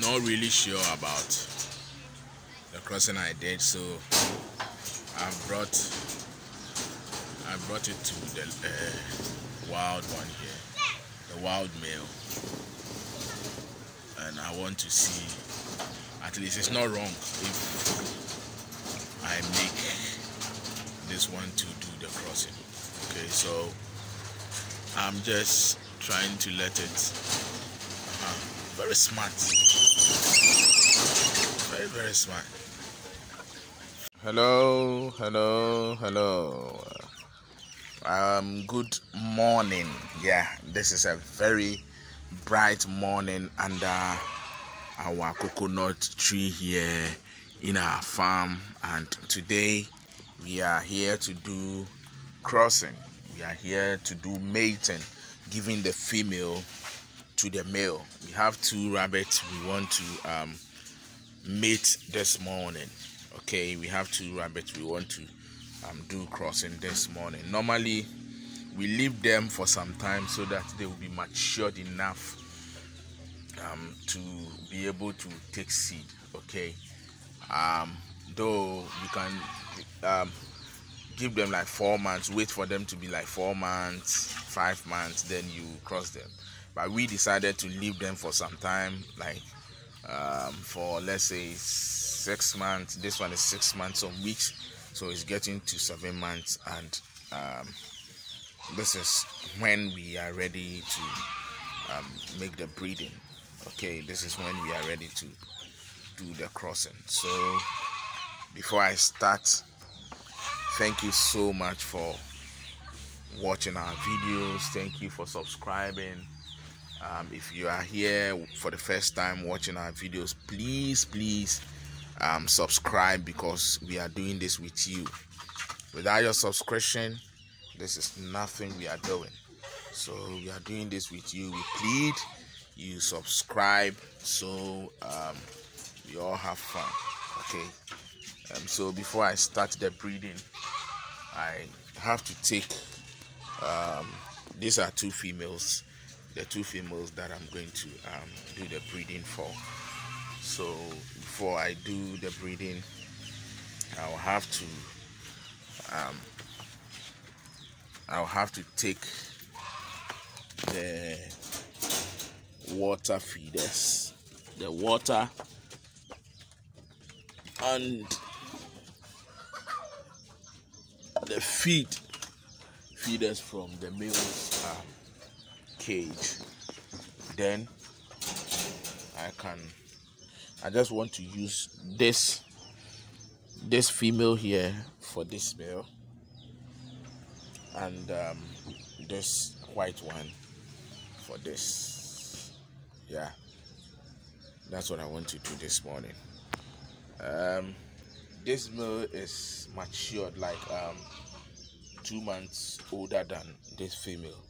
not really sure about the crossing I did, so I brought I brought it to the uh, wild one here, the wild male, and I want to see. At least it's not wrong if I make this one to do the crossing. Okay, so I'm just trying to let it. Very smart. Very very smart. Hello, hello, hello. Um, good morning. Yeah, this is a very bright morning under our coconut tree here in our farm, and today we are here to do crossing. We are here to do mating, giving the female to the male. We have two rabbits we want to um, mate this morning. Okay, we have two rabbits we want to um, do crossing this morning. Normally, we leave them for some time so that they will be matured enough um, to be able to take seed. Okay, um, though you can um, give them like four months, wait for them to be like four months, five months, then you cross them. But we decided to leave them for some time, like um, for let's say six months. This one is six months, some weeks, so it's getting to seven months, and um, this is when we are ready to um, make the breeding. Okay, this is when we are ready to do the crossing. So before I start, thank you so much for watching our videos. Thank you for subscribing. Um, if you are here for the first time watching our videos, please, please um, subscribe because we are doing this with you. Without your subscription, this is nothing we are doing. So we are doing this with you. We plead you subscribe so um, we all have fun. Okay. Um, so before I start the breeding, I have to take. Um, these are two females. The two females that I'm going to um, do the breeding for. So before I do the breeding, I'll have to. Um, I'll have to take the water feeders, the water and the feed feeders from the male's um, cage. Then I can I just want to use this this female here for this male. And um, this white one for this. Yeah. That's what I want to do this morning. Um, this male is matured like um, two months older than this female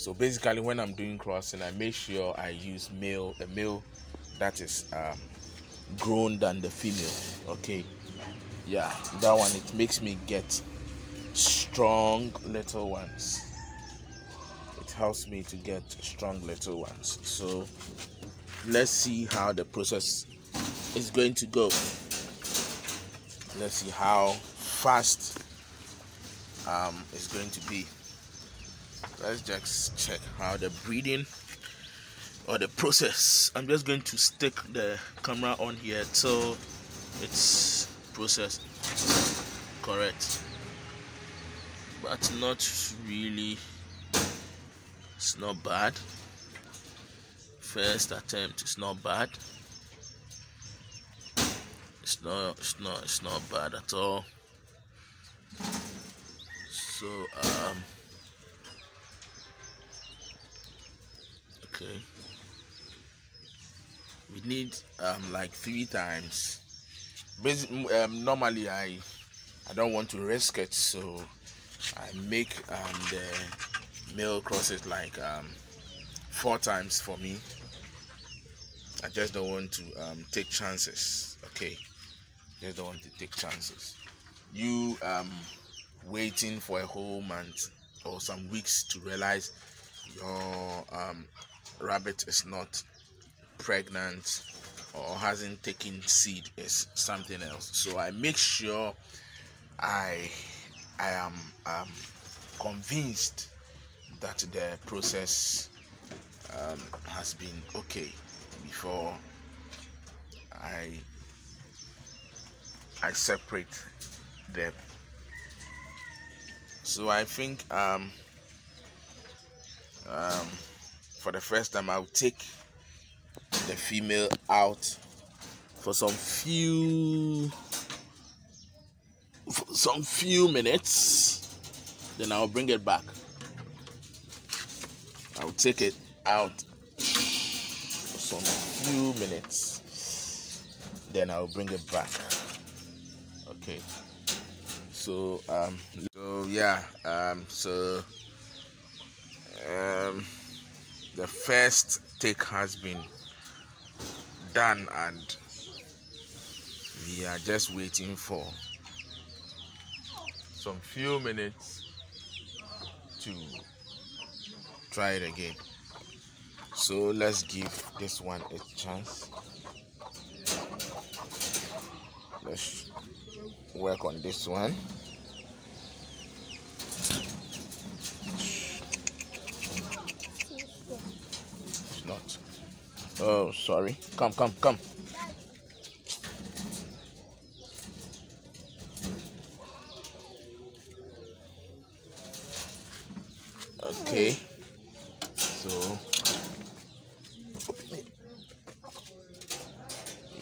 so basically when i'm doing crossing i make sure i use male a male that is um, grown than the female okay? Yeah that one it makes me get strong little ones. It helps me to get strong little ones. So let's see how the process is going to go. Let's see how fast um, it's going to be let's just check how the breeding or the process. I'm just going to stick the camera on here till it's processed. Correct. But not really. It's not bad. First attempt is not bad. It's not it's not it's not bad at all. So um okay. We need um like three times. Basically um, normally i i don't want to risk it so i make um the male crosses like um four times for me. I just don't want to um take chances okay? Just don't want to take chances. You um waiting for a whole month or some weeks to realize your um, rabbit is not pregnant or hasn't taken seed is something else. So i make sure i i am um, convinced that the process um, has been okay before i i separate them. So i think um, um, for the first time i'll take the female out for some few for some few minutes. Then I'll bring it back. I'll take it out for some few minutes. Then I'll bring it back. Okay. So um so yeah um so um the first take has been done and we are just waiting for some few minutes to try it again. So let's give this one a chance. Let's work on this one it's not oh sorry. Come come come. Okay. So.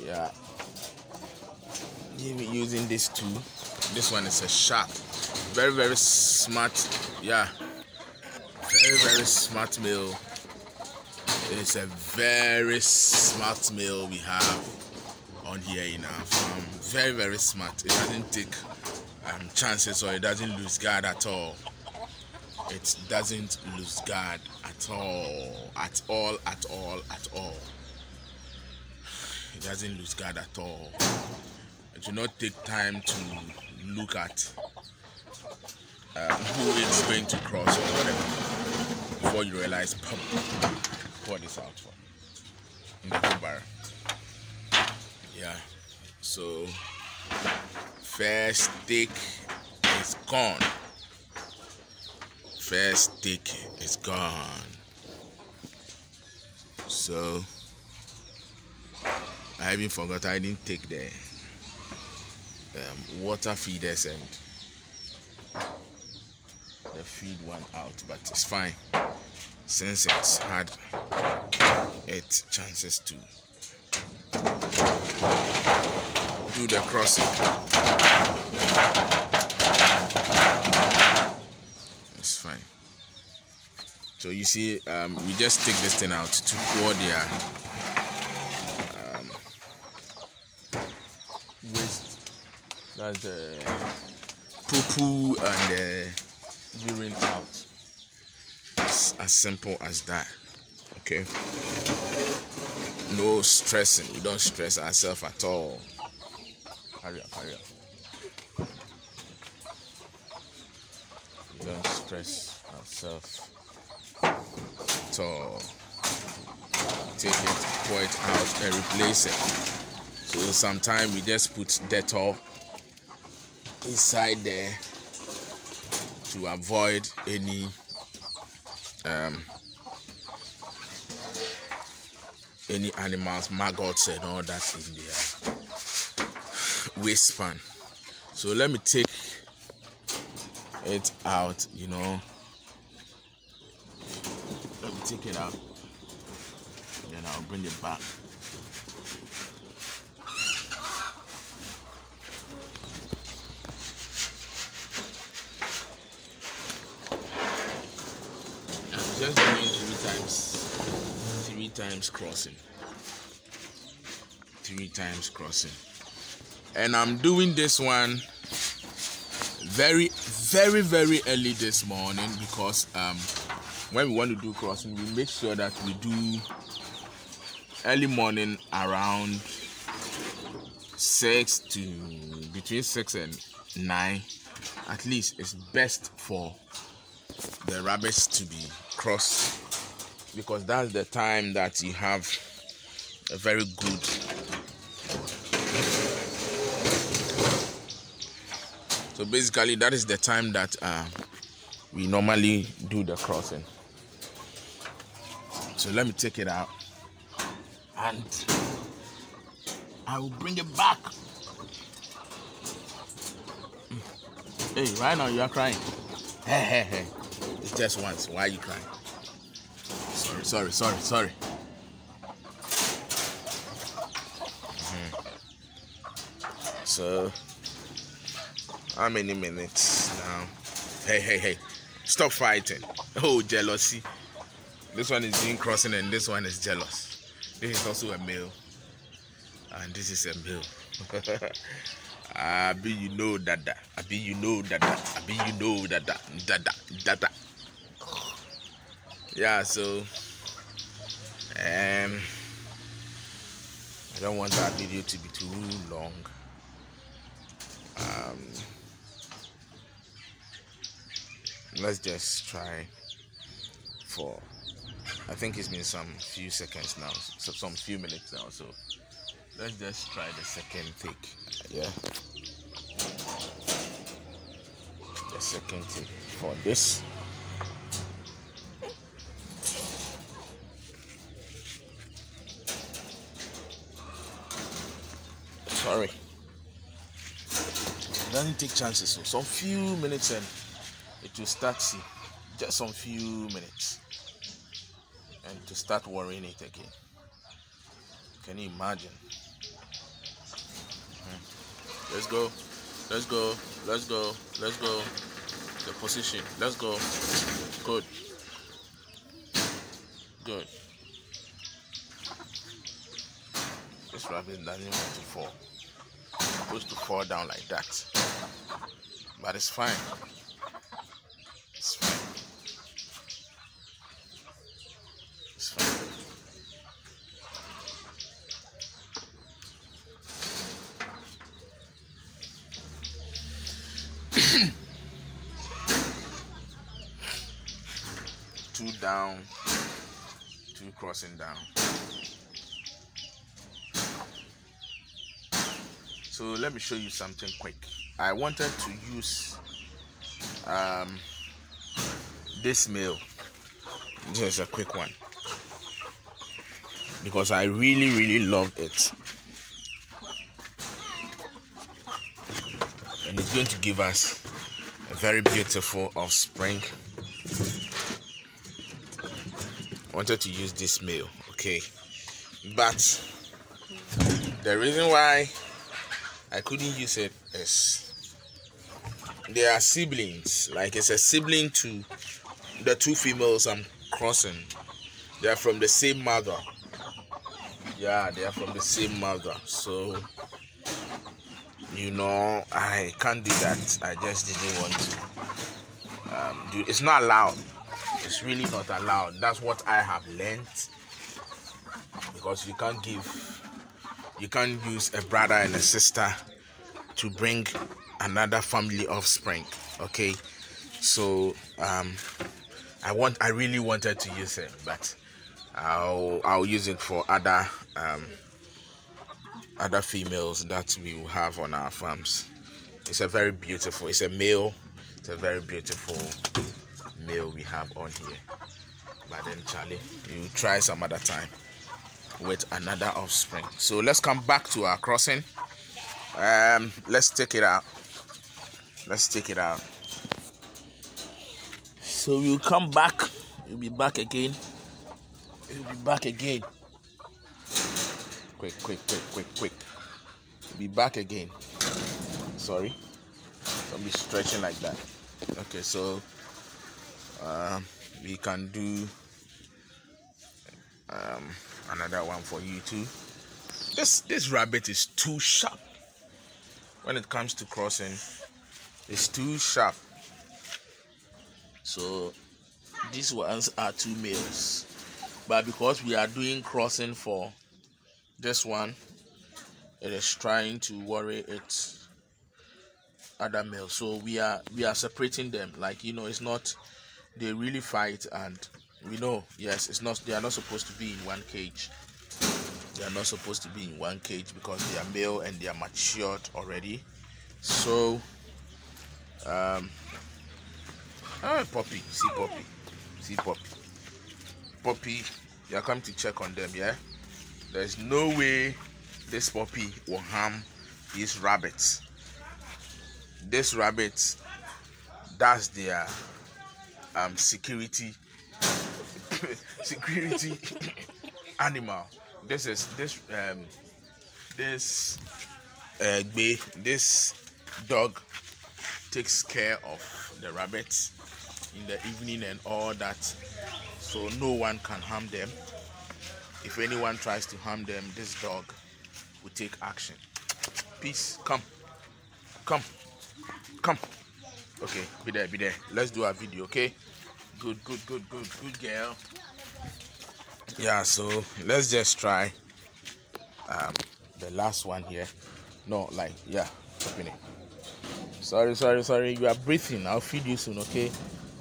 Yeah. Maybe using this tool this one is a sharp. Very very smart. Yeah. Very very smart mill it's a very smart mill we have on here in our farm. Very very smart. It doesn't take um, chances or it doesn't lose guard at all. It doesn't lose guard at all. At all at all at all. It doesn't lose guard at all. It will not take time to look at um, it's going to cross or whatever before you realize pour this out for in the wheelbarrow yeah. So first stick is gone. First stick is gone. So I even forgot I didn't take the um, water feeders and the feed one out but it's fine since it's had its chances to do the crossing. It's fine. So you see um, we just take this thing out to pour their um, waste. That's the poo poo and the urine out as simple as that okay? No stressing. We don't stress ourselves at all. Hurry up hurry up we don't stress ourselves at all. Take it pour it out and replace it. So sometimes we just put dettol inside there to avoid any um, any animals, maggots and all that in their waste pan. So let me take it out, you know. Let me take it out. Then I'll bring it back. Just doing three times three times crossing. Three times crossing. And i'm doing this one very very very early this morning because um when we want to do crossing we make sure that we do early morning around six to between six and nine. At least it's best for the rabbits to be crossed because that's the time that you have a very good so basically that is the time that uh, we normally do the crossing. So let me take it out. And I will bring it back. Hey right now you are crying. Hey hey hey it's just once why are you crying sorry sorry sorry sorry mm-hmm. So, how many minutes now? Hey, hey, hey. Stop fighting. Oh, jealousy. This one is doing crossing and this one is jealous. This is also a male. And this is a male. Abi, you know dada. Abi, you know dada. Abi, you know that. Dada. Dada. Yeah, so um I don't want that video to be too long. Um, let's just try for I think it's been some few seconds now so some few minutes now so let's just try the second take. Yeah. The second take for this sorry doesn't take chances. So some few minutes and it will start see. Just some few minutes. And to start worrying it again. Can you imagine? Hmm. Let's go. Let's go. Let's go. Let's go. The position. Let's go. Good. Good. This rabbit doesn't want to fall supposed to fall down like that. But it's fine. It's fine. It's fine. two down, two crossing down. So let me show you something quick. I wanted to use um, this meal. Just a quick one. Because I really really love it. And it's going to give us a very beautiful offspring. I wanted to use this meal okay? But the reason why I couldn't use it as they are siblings. Like it's a sibling to the two females I'm crossing. They are from the same mother. Yeah, they are from the same mother. So you know, I can't do that. I just didn't want to. Um. It's not allowed. It's really not allowed. That's what I have learned. Because you can't give you can't use a brother and a sister to bring another family offspring okay? So um i want i really wanted to use it but i'll i'll use it for other um other females that we will have on our farms. It's a very beautiful it's a male it's a very beautiful male we have on here. But then charlie you try some other time with another offspring. So let's come back to our crossing. Um let's take it out. Let's take it out. So we'll come back. We'll be back again. We'll be back again. Quick quick quick quick quick. We'll be back again. Sorry. Don't be stretching like that. Okay so um, we can do um, another one for you too. This this rabbit is too sharp. When it comes to crossing it's too sharp. So these ones are two males. But because we are doing crossing for this one it is trying to worry its other male so we are we are separating them. Like you know it's not they really fight and we know yes it's not they are not supposed to be in one cage. They are not supposed to be in one cage because they are male and they are matured already. So um oh, puppy see puppy see puppy puppy you are coming to check on them yeah? There's no way this puppy will harm these rabbits. This rabbit that's their um security security animal. This is this um this uh this dog takes care of the rabbits in the evening and all that so no one can harm them. If anyone tries to harm them this dog will take action. Peace. Come. Come. Come. Okay be there be there. Let's do a video okay good good good good good girl. Yeah so let's just try um the last one here. No like yeah open it. Sorry sorry sorry you are breathing. I'll feed you soon okay?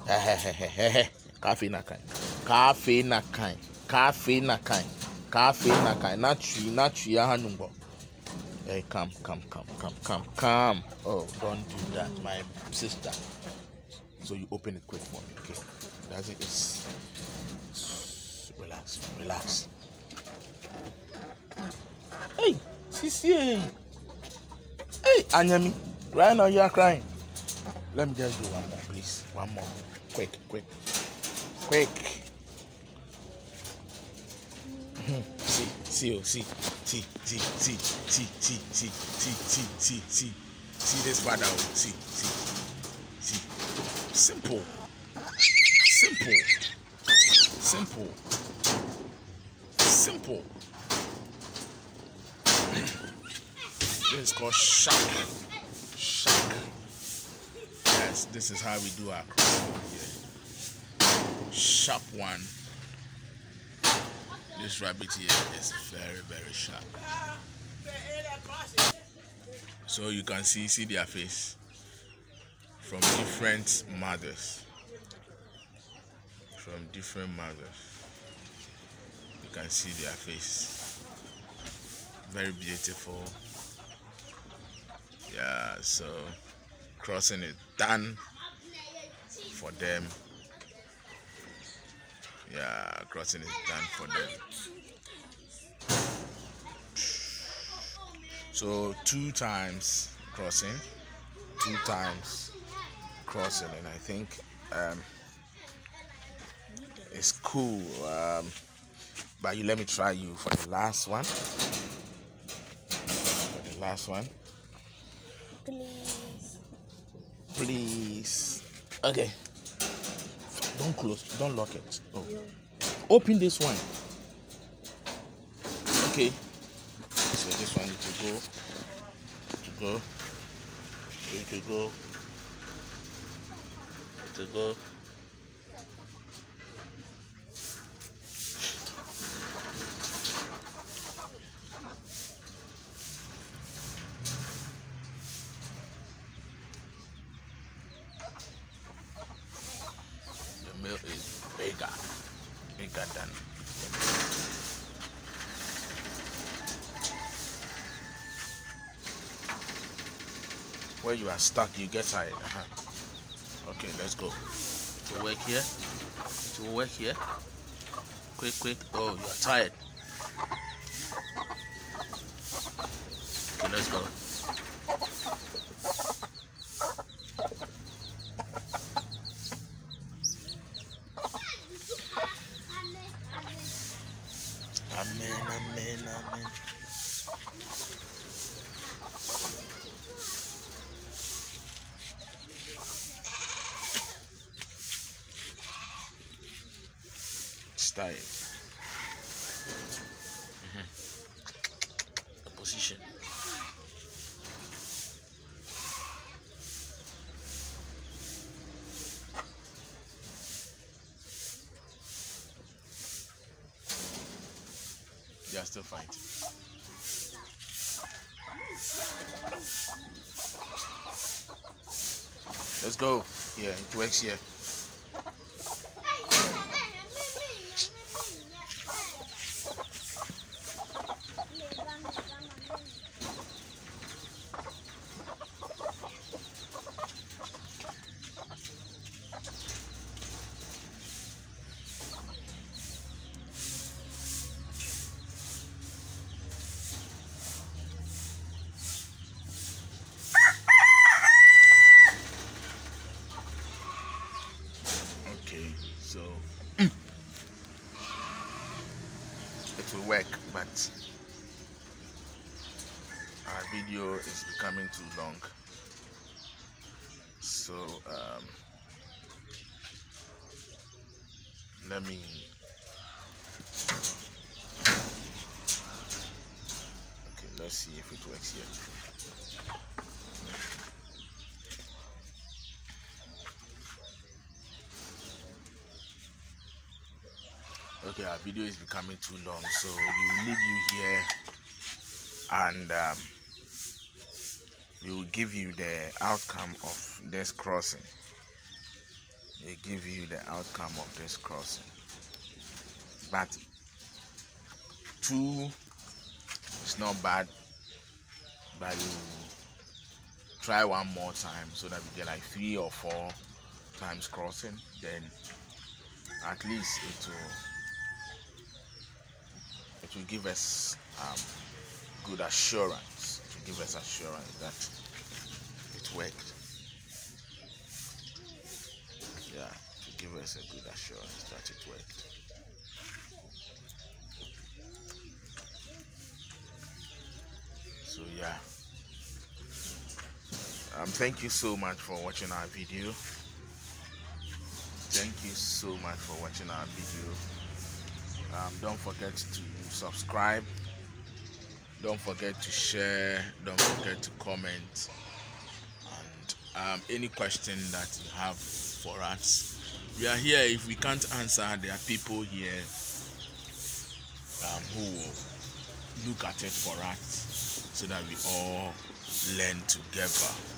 Coffee na kind. Coffee na kind. Coffee na kind. Coffee na kind. Not tree not tree ahanumbo hey come come come come come come. Oh don't do that my sister. So you open it quick for me okay that's it it's relax, relax. Hey, Sissy. Hey, Anyami. Right now you are crying. Let me just do one more, please. One more. Quick, quick. Quick. see, see, oh, see, see, see, see, see, see, see, see, see, see, see. See this father, see, see, see. Simple. Simple. Simple simple. this is called shock. Shock. Yes, this is how we do our here. Sharp one. This rabbit here is very, very sharp. So you can see, see their face from different mothers. From different mothers you can see their face. Very beautiful. Yeah so crossing is done for them. Yeah crossing is done for them. So two times crossing. Two times crossing and i think um, it's cool um, but you let me try you for the last one. For the last one. Please. Please. Okay. Don't close. Don't lock it. Oh. Open this one. Okay. So this one need to go. To go. To go. To go. is bigger, bigger than where you are stuck you get tired. Uh -huh. okay let's go. To work here. To work here. Quick quick. Oh you are tired. Okay let's go style. Mm -hmm. The position. They are still fighting. Let's go. Yeah, it works here. our video is becoming too long so um, let me okay let's see if it works here. Okay our video is becoming too long so we will leave you here and um, we will give you the outcome of this crossing we give you the outcome of this crossing. But two is not bad but you try one more time so that we get like three or four times crossing then at least it will it will give us um, good assurance. To give us assurance that it worked yeah to give us a good assurance that it worked. So yeah. Um thank you so much for watching our video. Thank you so much for watching our video. Um, don't forget to subscribe. Don't forget to share. Don't forget to comment. And um, any question that you have for us we are here if we can't answer there are people here um, who will look at it for us so that we all learn together